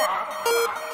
Wow.